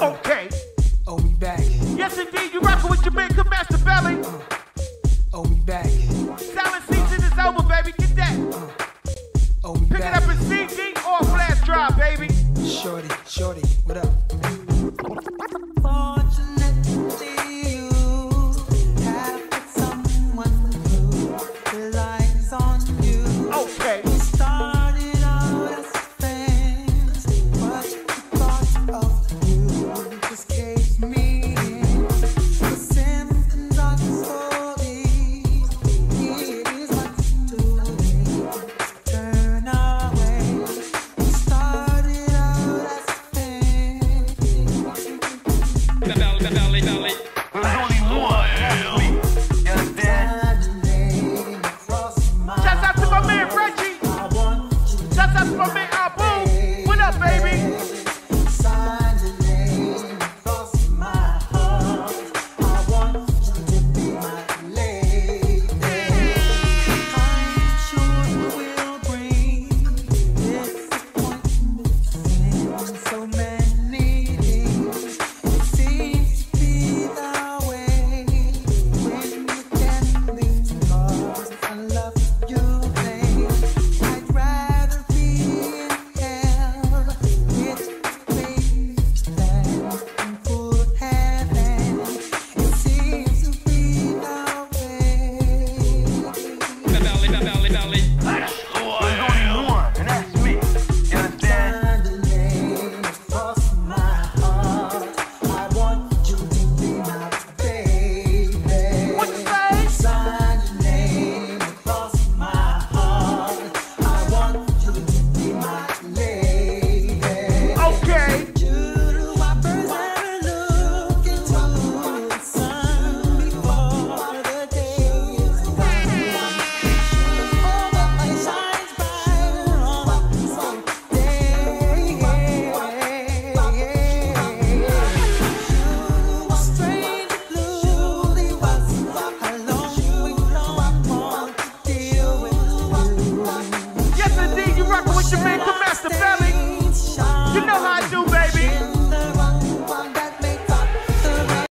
Okay. Oh, we back. Yes, indeed. You rockin' with your man, Jamaica Master Belly. Uh, oh, we back. Silent season is over, baby. Get that. Uh, oh, we Pick back. it up in CD or flash drive, baby. Shorty, shorty, what up? Shout out to my man Reggie. Shout out to my man.